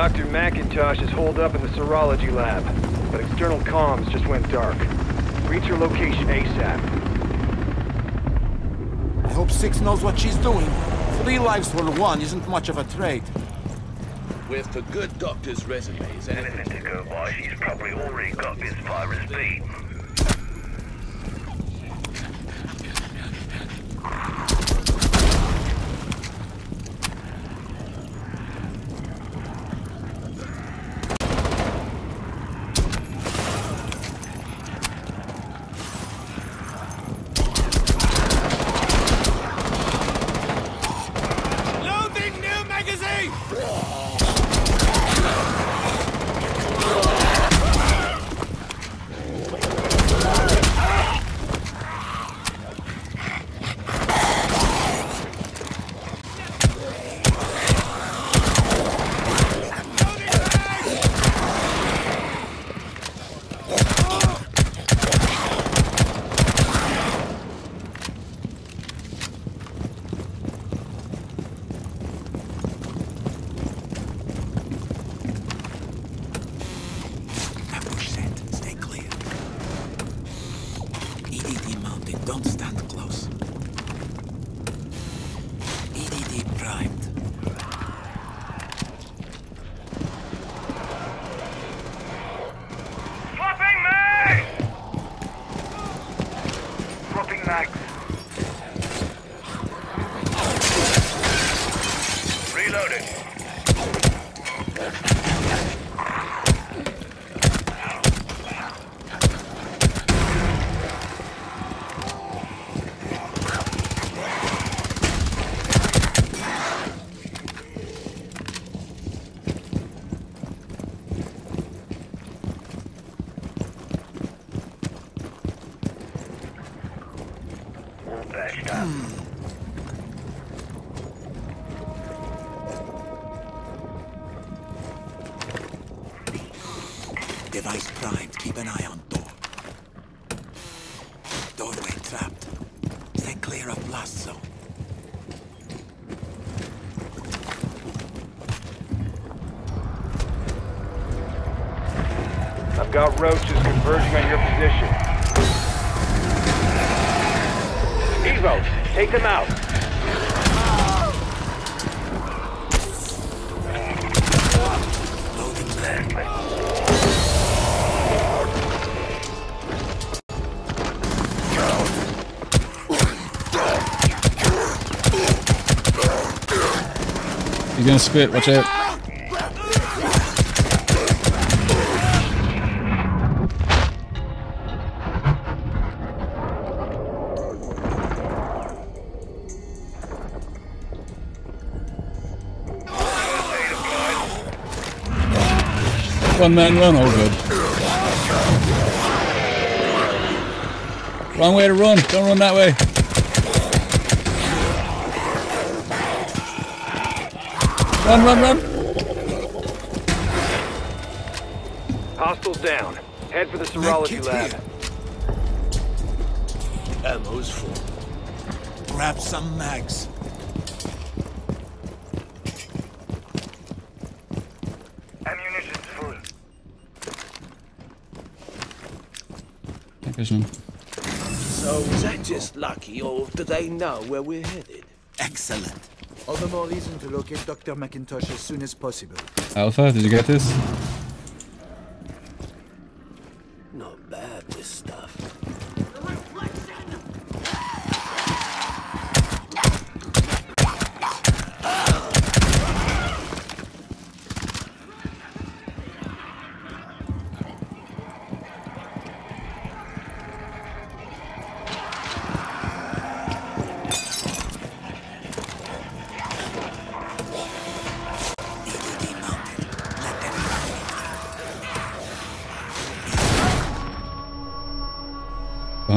Dr. McIntosh is holed up in the serology lab, but external comms just went dark. Reach her location ASAP. I hope Six knows what she's doing. Three lives for one isn't much of a trade. With the good doctor's resumes, anything to go by, she's probably already got this virus beat. Device primed. Keep an eye on door. Doorway trapped. Stay clear of blast zone. I've got roaches converging on your position. Evo, take them out. Gonna spit, watch out. One man run, all good. Wrong way to run, don't run that way. Run, run, run! Hostiles down. Head for the serology lab. Ammo's full. Grab some mags. Ammunition's full. Take this one. So, is that just lucky, or do they know where we're headed? Excellent. All the more reason to locate Dr. McIntosh as soon as possible. Alpha, did you get this?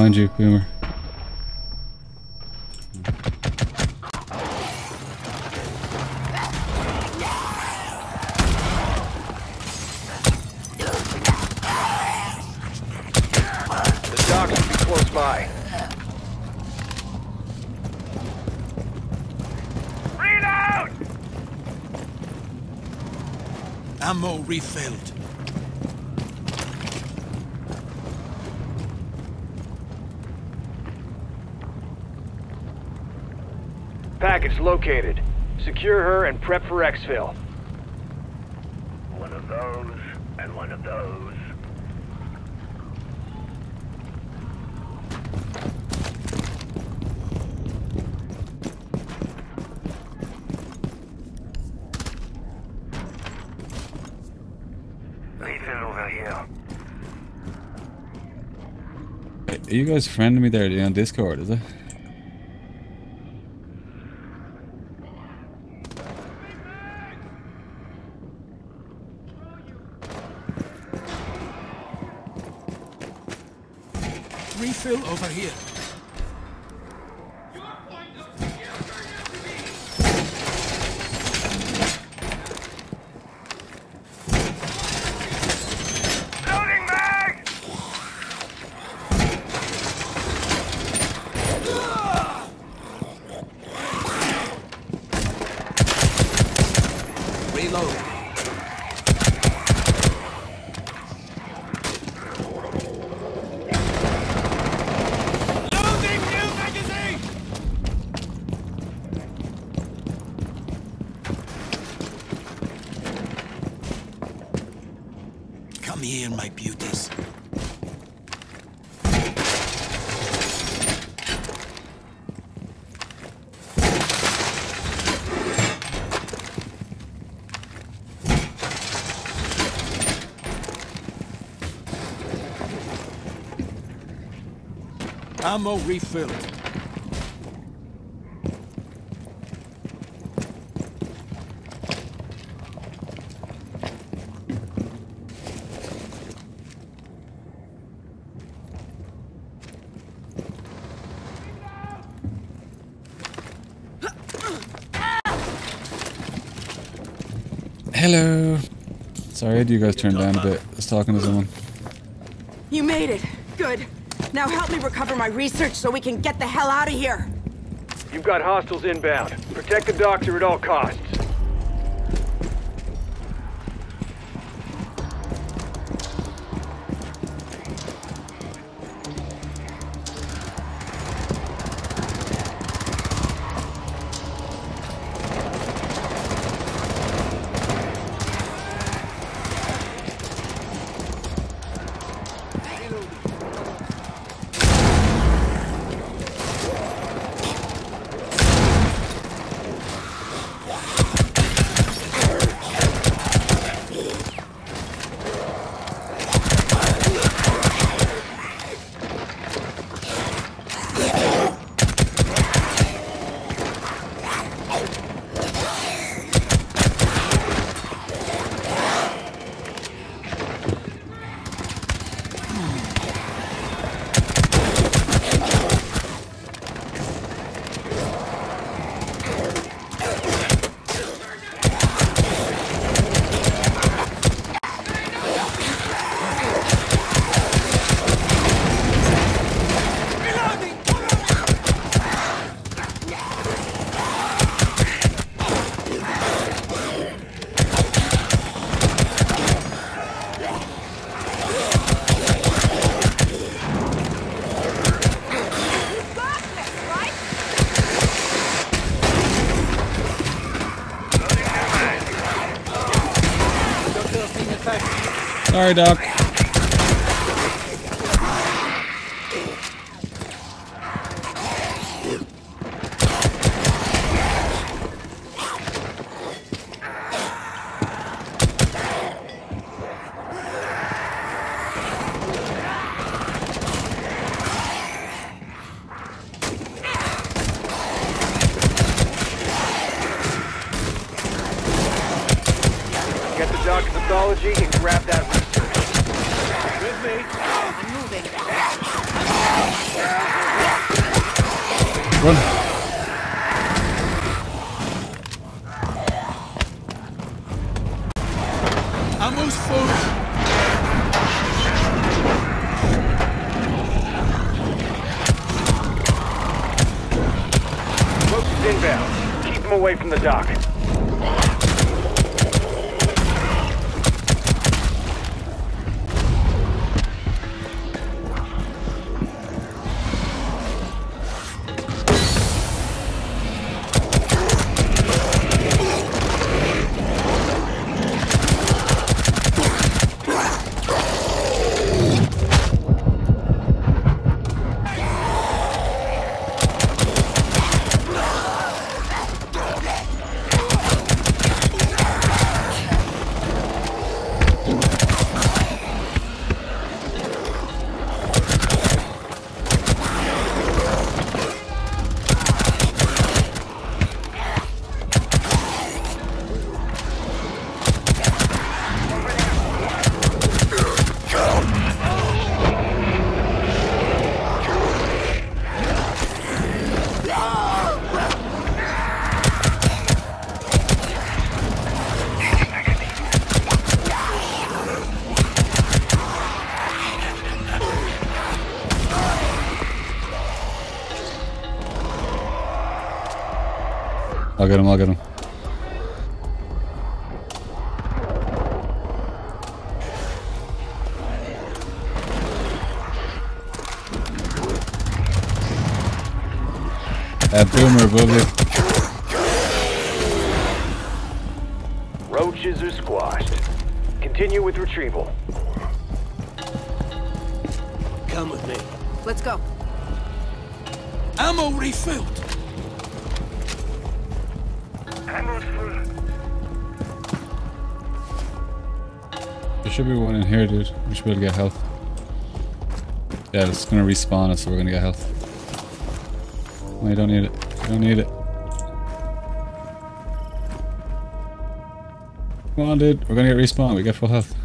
Behind you, Boomer. Located. Secure her and prep for exfil. One of those, and one of those. Refill over here. Are you guys friending me there on Discord, is it? Refill over here. Loading mag! Reload. Loading new magazine! Come here, my beauties. Ammo refilled. Hello. Sorry, I had you guys turned down a bit. I was talking to someone. You made it. Now help me recover my research so we can get the hell out of here. You've got hostiles inbound. Protect the doctor at all costs. Sorry, Doc. Get the doctor's pathology and grab that research. With me. I'm moving. Run. I'll get him, I'll get him. Uh, boomer above you. Roaches are squashed. Continue with retrieval. Come with me. Let's go. Ammo refilled. Should be one in here, dude. We should be able to get health. Yeah, it's gonna respawn us, so we're gonna get health. No, you don't need it. You don't need it. Come on, dude. We're gonna get respawned. We get full health.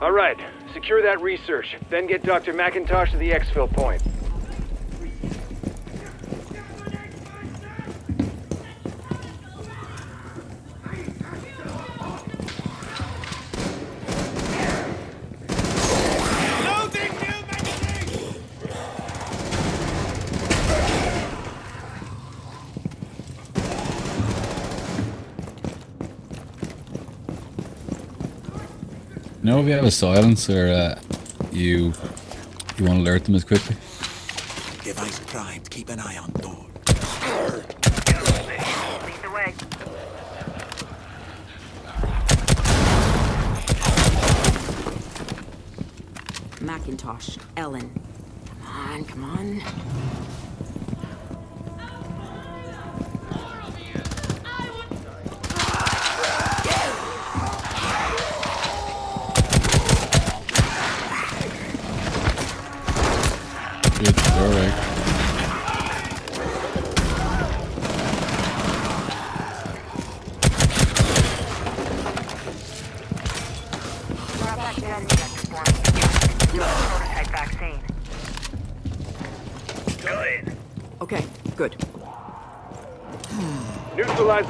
All right, secure that research. Then get Dr. McIntosh to the exfil point. Know if you have a silencer, uh, you you won't alert them as quickly. Device primed. Keep an eye on door. Lead the way. Macintosh, Ellen. Come on, come on.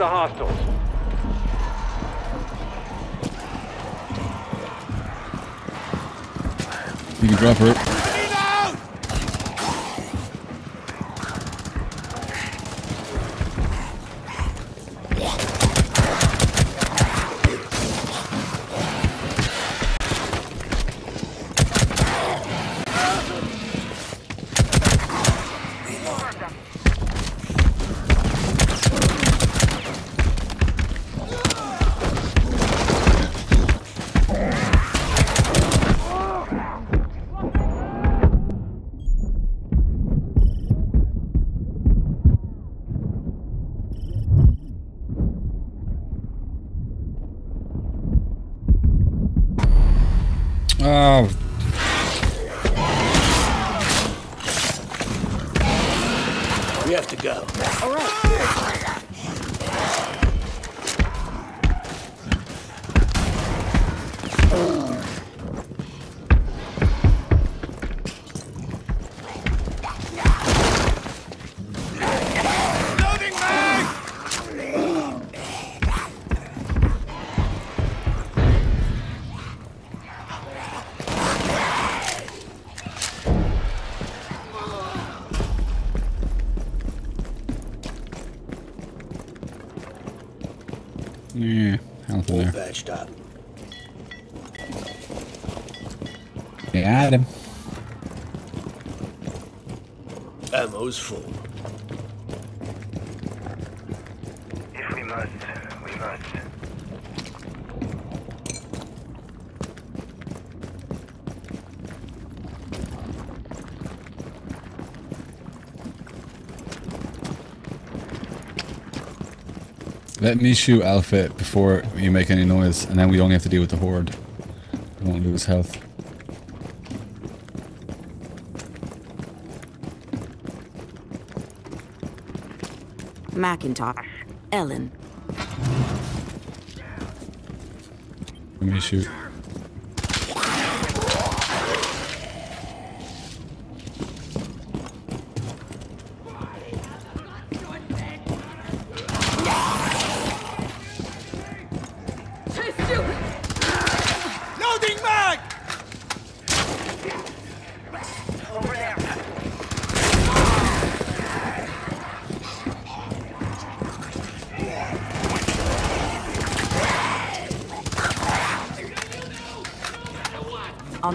The hostiles. You can drop her. Oh, We have to go. All right. patched up. Got him. Ammo's full. Let me shoot Alpha before you make any noise, and then we only have to deal with the horde. We won't lose health. Macintosh. Ellen. Let me shoot.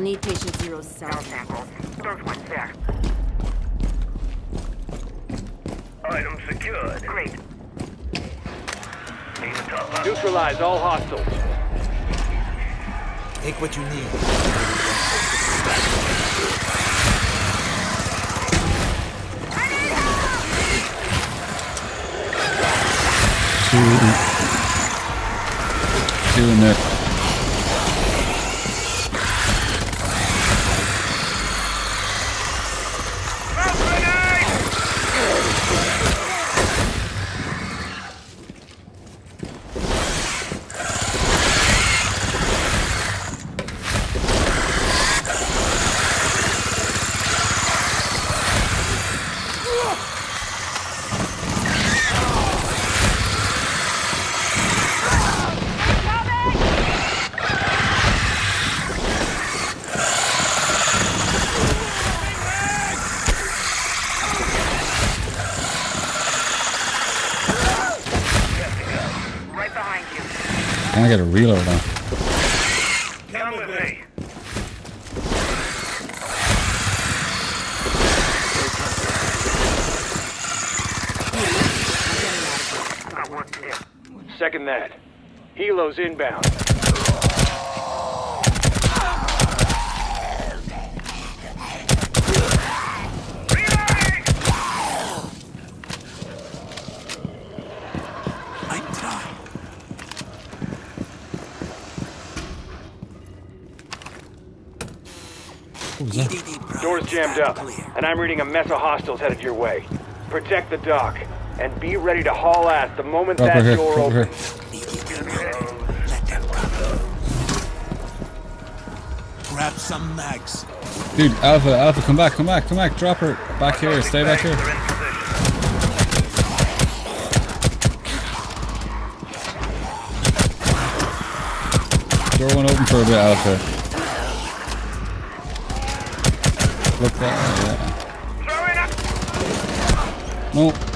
Need patient zero's cell Cell sample. sample. Those there. Item secured. Great. Neutralize all hostiles. Take what you need. Two. Two I got a reload on. Come with me. Second that. Helo's inbound. What was that? EDD Door's jammed up, and I'm reading a mess of hostiles headed your way. Protect the doc, and be ready to haul ass the moment Drop that here. door Drop her opens. here. Let them come. Grab some mags. Dude, Alpha, Alpha, come back, come back, come back. Drop her. Back here. Stay back here. Door one open for a bit, Alpha. Look that. Yeah.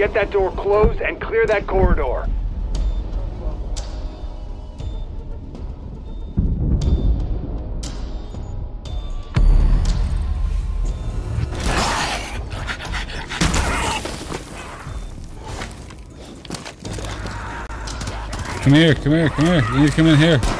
Get that door closed and clear that corridor. Come here, come here, come here. You need to come in here.